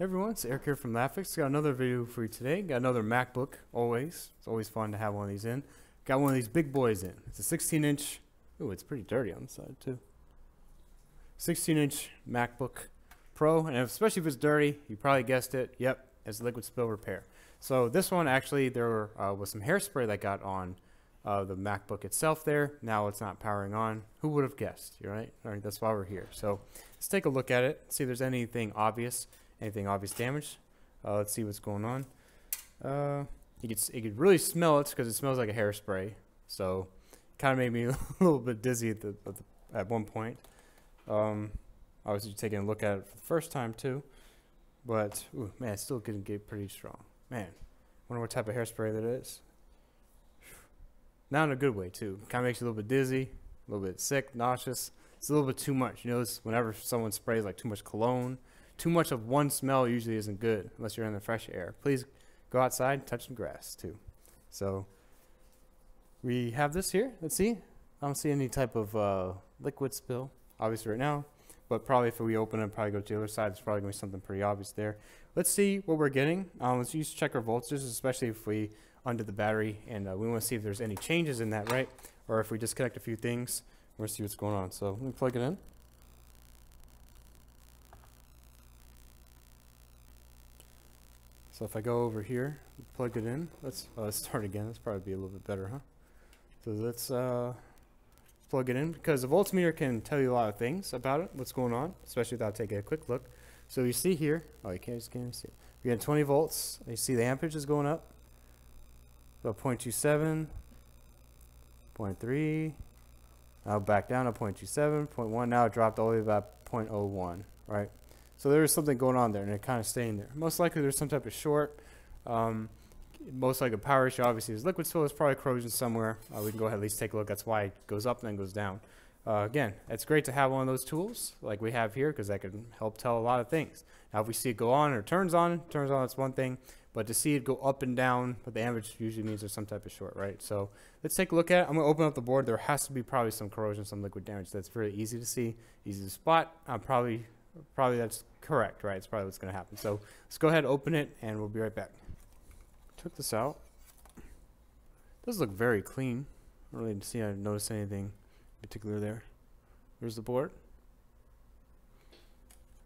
Hey everyone, it's Eric here from Lapfix. Got another video for you today. Got another MacBook, always. It's always fun to have one of these in. Got one of these big boys in. It's a 16 inch, ooh, it's pretty dirty on the side too. 16 inch MacBook Pro, and especially if it's dirty, you probably guessed it. Yep, it's liquid spill repair. So this one actually, there uh, was some hairspray that got on uh, the MacBook itself there. Now it's not powering on. Who would have guessed, You're right? All right, that's why we're here. So let's take a look at it, see if there's anything obvious anything obvious damage. Uh, let's see what's going on. Uh, you could you could really smell it because it smells like a hairspray. So, kind of made me a little bit dizzy at the, at, the, at one point. Um, was taking a look at it for the first time too, but ooh, man, it's still gonna get pretty strong. Man, wonder what type of hairspray that is. Not in a good way too. Kind of makes you a little bit dizzy, a little bit sick, nauseous. It's a little bit too much. You know, whenever someone sprays like too much cologne too much of one smell usually isn't good unless you're in the fresh air. Please go outside, touch some grass too. So we have this here. Let's see. I don't see any type of uh, liquid spill, obviously right now, but probably if we open it, probably go to the other side, it's probably going to be something pretty obvious there. Let's see what we're getting. Um, let's use our voltages, especially if we under the battery, and uh, we want to see if there's any changes in that, right? Or if we disconnect a few things, we'll see what's going on. So let me plug it in. So if I go over here, plug it in, let's, uh, let's start again. Let's probably be a little bit better, huh? So let's uh, plug it in because the voltmeter can tell you a lot of things about it, what's going on, especially without taking a quick look. So you see here, oh, you can't, just can't see it. We got 20 volts. You see the amperage is going up. About 0.27, 0.3. Now back down to 0.27, 0.1. Now it dropped all the way about 0.01, right? So there is something going on there, and it kind of staying there. Most likely there's some type of short. Um, most like a power issue, obviously, is liquid spill. It's probably corrosion somewhere. Uh, we can go ahead and at least take a look. That's why it goes up and then goes down. Uh, again, it's great to have one of those tools like we have here because that can help tell a lot of things. Now, if we see it go on or turns on, turns on, that's one thing. But to see it go up and down, but the average usually means there's some type of short, right? So let's take a look at it. I'm going to open up the board. There has to be probably some corrosion, some liquid damage. That's very easy to see, easy to spot. I'm probably Probably that's correct, right? It's probably what's going to happen. So let's go ahead, open it, and we'll be right back. Took this out. Does look very clean. I really see I noticed anything particular there. Here's the board.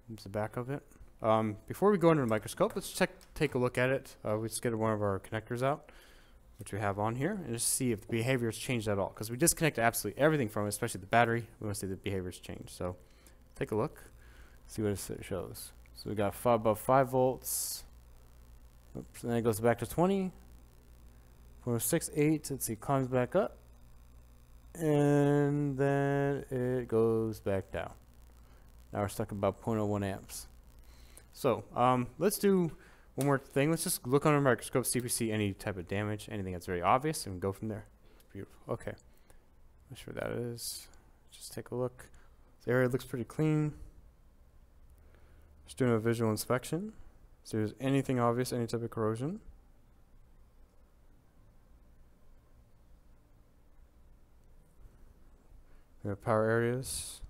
Here's the back of it. Um, before we go under the microscope, let's check, take a look at it. Uh, let's get one of our connectors out, which we have on here, and just see if the behavior has changed at all. Because we disconnected absolutely everything from it, especially the battery. We want to see the behavior's changed. So take a look see what it shows. So we got five, above 5 volts. Oops, and then it goes back to 20. 0.68, let's see, climbs back up. And then it goes back down. Now we're stuck at about 0.01 amps. So um, let's do one more thing. Let's just look under a microscope, see if we see any type of damage, anything that's very obvious, and go from there. Beautiful. Okay. Not sure that is. Just take a look. The area looks pretty clean. Just doing a visual inspection. See if there's anything obvious, any type of corrosion. We have power areas.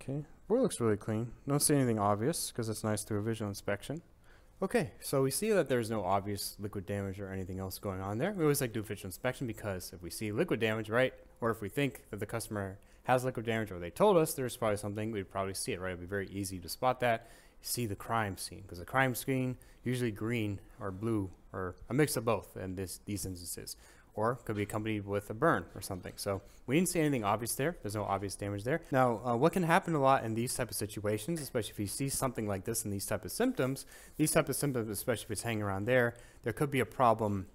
Okay, board looks really clean. Don't see anything obvious because it's nice through a visual inspection. Okay, so we see that there's no obvious liquid damage or anything else going on there. We always like to do a visual inspection because if we see liquid damage, right, or if we think that the customer has liquid damage or they told us there's probably something, we'd probably see it, right? It'd be very easy to spot that, see the crime scene, because the crime scene usually green or blue or a mix of both in this, these instances, or could be accompanied with a burn or something. So we didn't see anything obvious there. There's no obvious damage there. Now, uh, what can happen a lot in these type of situations, especially if you see something like this and these type of symptoms, these type of symptoms, especially if it's hanging around there, there could be a problem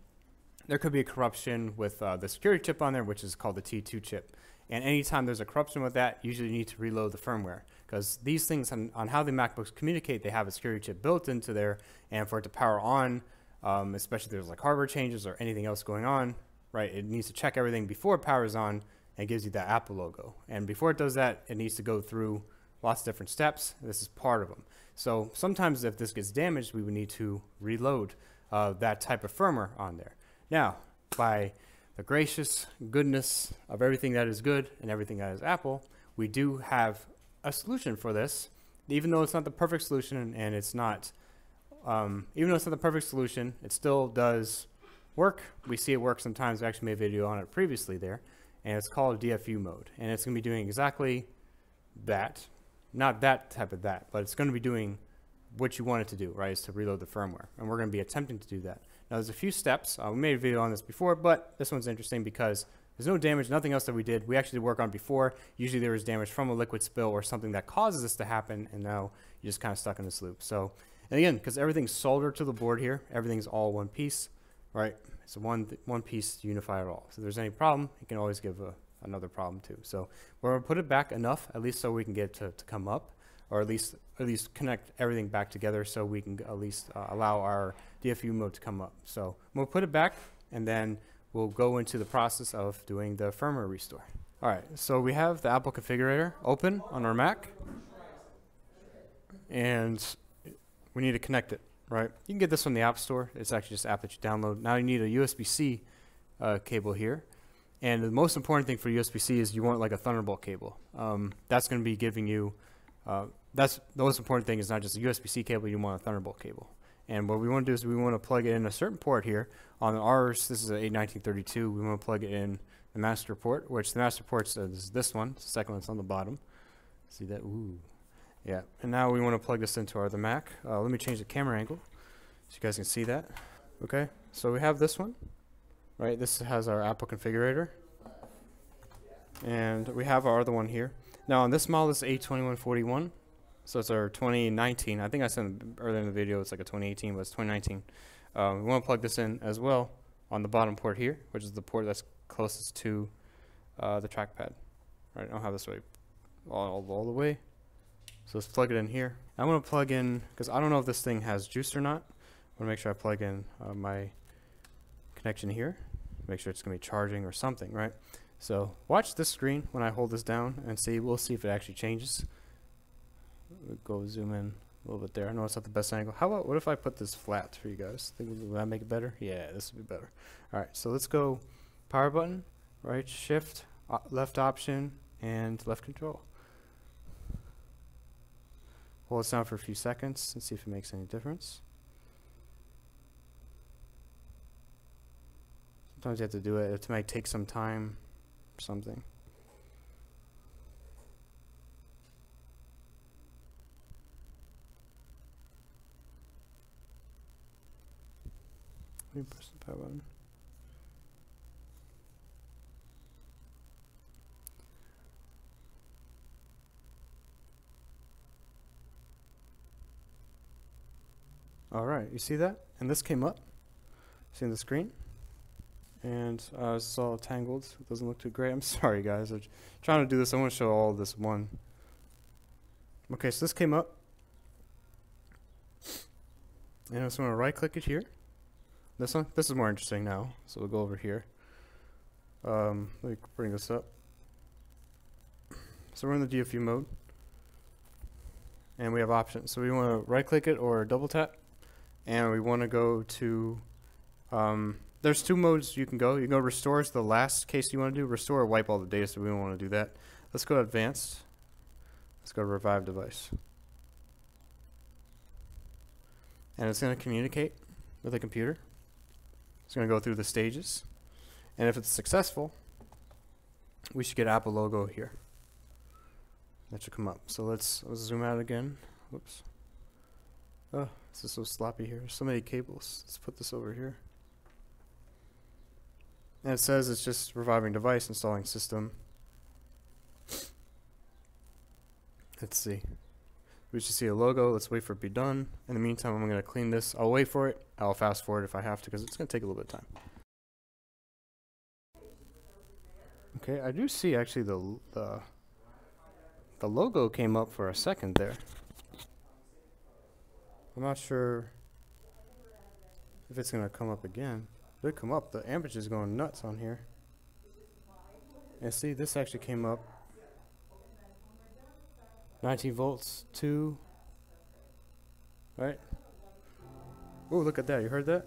there could be a corruption with uh, the security chip on there, which is called the T2 chip. And anytime there's a corruption with that, usually you need to reload the firmware because these things on, on, how the MacBooks communicate, they have a security chip built into there, and for it to power on, um, especially if there's like hardware changes or anything else going on, right? It needs to check everything before it powers on and gives you that Apple logo. And before it does that, it needs to go through lots of different steps. This is part of them. So sometimes if this gets damaged, we would need to reload uh, that type of firmware on there. Now, by the gracious goodness of everything that is good and everything that is Apple, we do have a solution for this. even though it's not the perfect solution and, it's not, um, even though it's not the perfect solution, it still does work. We see it work sometimes. We actually made a video on it previously there, and it's called DFU mode, and it's going to be doing exactly that, not that type of that, but it's going to be doing what you want it to do, right? Is to reload the firmware, and we're going to be attempting to do that. Now, there's a few steps. Uh, we made a video on this before, but this one's interesting because there's no damage, nothing else that we did. We actually did work on before. Usually there was damage from a liquid spill or something that causes this to happen, and now you're just kind of stuck in this loop. So, and again, because everything's soldered to the board here, everything's all one piece, right? It's one one piece to unify it all. So if there's any problem, you can always give a, another problem too. So we're gonna put it back enough, at least so we can get to, to come up, or at least at least connect everything back together so we can at least uh, allow our DFU mode to come up. So we'll put it back, and then we'll go into the process of doing the firmware restore. All right, so we have the Apple configurator open on our Mac, and we need to connect it, right? You can get this from the App Store. It's actually just an app that you download. Now you need a USB-C uh, cable here. And the most important thing for USB-C is you want like a Thunderbolt cable. Um, that's going to be giving you, uh, that's the most important thing is not just a USB-C cable, you want a Thunderbolt cable. And what we want to do is we want to plug it in a certain port here. On ours, this is a 1932. We want to plug it in the master port, which the master port is this one. It's the second one that's on the bottom. See that? Ooh. Yeah. And now we want to plug this into our the Mac. Uh, let me change the camera angle so you guys can see that. Okay. So we have this one, right? This has our Apple configurator. And we have our other one here. Now on this model, this A2141. So it's our 2019. I think I said earlier in the video it's like a 2018, but it's 2019. Um, we want to plug this in as well on the bottom port here, which is the port that's closest to uh, the trackpad. Right, I don't have this way all, all the way. So let's plug it in here. I'm going to plug in, because I don't know if this thing has juice or not. I want to make sure I plug in uh, my connection here. Make sure it's going to be charging or something, right? So watch this screen when I hold this down and see. We'll see if it actually changes. Go zoom in a little bit there. I know it's not the best angle. How about, what if I put this flat for you guys? Think, will that make it better? Yeah, this would be better. All right, so let's go power button, right shift, left option, and left control. Hold this down for a few seconds and see if it makes any difference. Sometimes you have to do it. It might take some time or something. Me press the power button. All right, you see that? And this came up. See the screen? And it's all tangled. It doesn't look too great. I'm sorry, guys. I'm trying to do this. I want to show all this one. Okay, so this came up. And I just want to right click it here. This one? This is more interesting now. So we'll go over here. Um, let me bring this up. So we're in the DFU mode. And we have options. So we want to right click it or double tap. And we want to go to, um, there's two modes you can go. You can go restore is the last case you want to do. Restore or wipe all the data, so we don't want to do that. Let's go to advanced. Let's go to revive device. And it's going to communicate with the computer. It's going to go through the stages. And if it's successful, we should get Apple logo here. That should come up. So let's, let's zoom out again. Whoops. Oh, this is so sloppy here. so many cables. Let's put this over here. And it says it's just reviving device, installing system. Let's see. We should see a logo. Let's wait for it to be done. In the meantime, I'm going to clean this. I'll wait for it. I'll fast forward if I have to because it's going to take a little bit of time. Okay, I do see actually the, the, the logo came up for a second there. I'm not sure if it's going to come up again. It did come up. The amperage is going nuts on here. And see, this actually came up 19 volts, 2. Right? Oh, look at that. You heard that?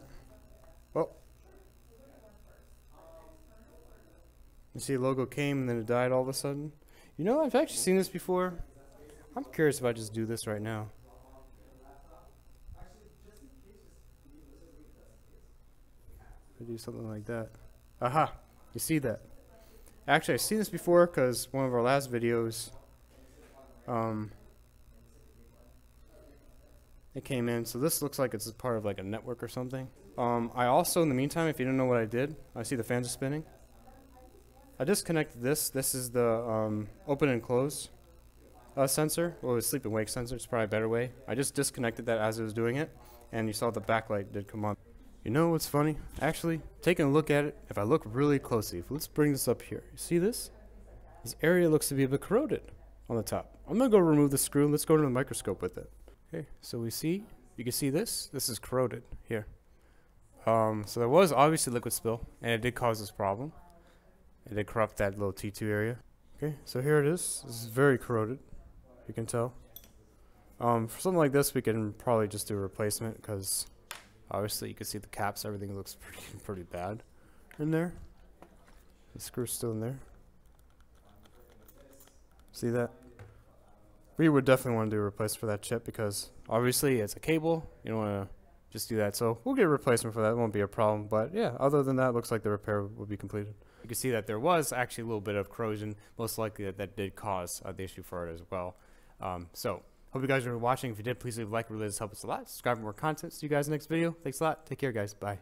Oh. You see, logo came and then it died all of a sudden. You know, I've actually seen this before. I'm curious if I just do this right now. I do something like that. Aha! You see that? Actually, I've seen this before because one of our last videos, um, it came in. So this looks like it's part of like a network or something. Um, I also, in the meantime, if you don't know what I did, I see the fans are spinning. I disconnected this. This is the um, open and close uh, sensor. Well, it's sleep and wake sensor. It's probably a better way. I just disconnected that as it was doing it, and you saw the backlight did come on. You know what's funny? Actually, taking a look at it, if I look really closely, if, let's bring this up here. You see this? This area looks to be a bit corroded on the top. I'm gonna go remove the screw. And let's go to the microscope with it. Okay, so we see, you can see this. This is corroded here. Um, so there was obviously liquid spill, and it did cause this problem. It did corrupt that little T2 area. Okay, so here it is. This is very corroded, you can tell. Um, for something like this, we can probably just do a replacement because obviously you can see the caps, everything looks pretty, pretty bad in there. The screw's still in there. See that? We would definitely want to do a replacement for that chip because obviously it's a cable. You don't want to just do that. So we'll get a replacement for that. It won't be a problem. But yeah, other than that, looks like the repair will be completed. You can see that there was actually a little bit of corrosion. Most likely that, that did cause uh, the issue for it as well. Um, so hope you guys are watching. If you did, please leave a like. It really does help us a lot. Subscribe for more content. See you guys in the next video. Thanks a lot. Take care, guys. Bye.